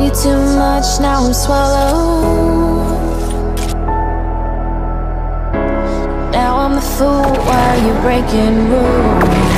gave you too much, now I'm swallowed. Now I'm the fool while you're breaking rules?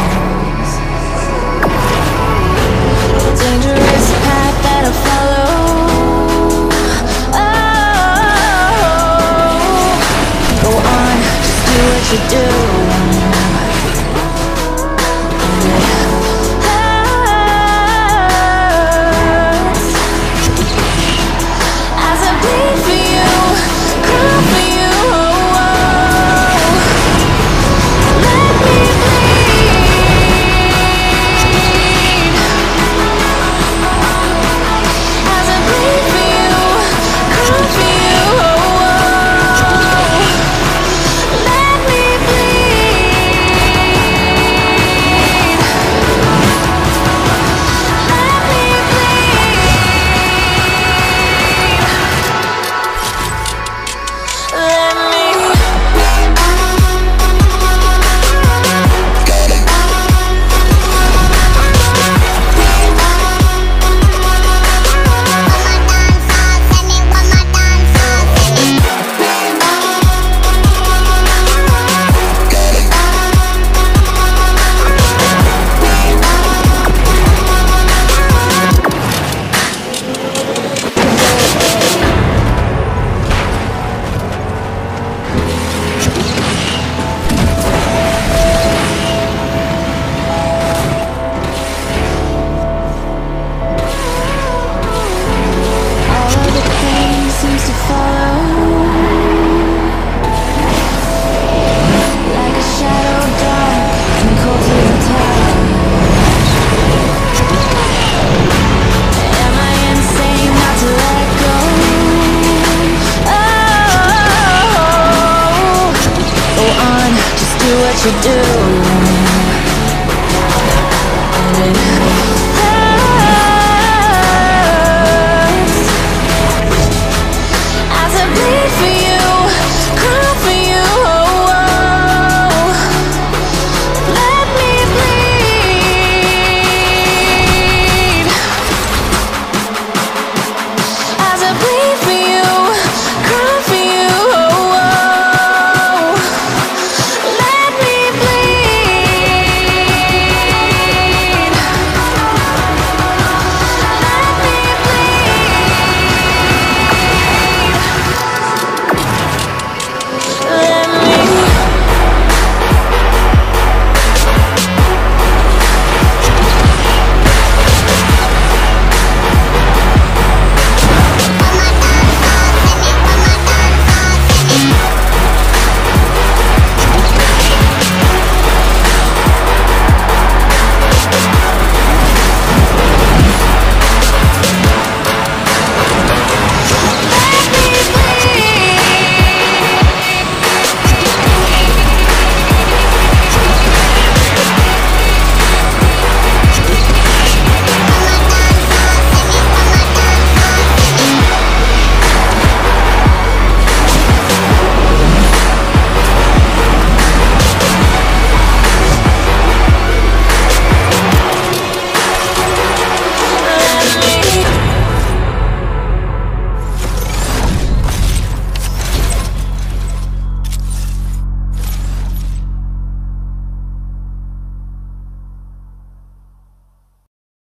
should do.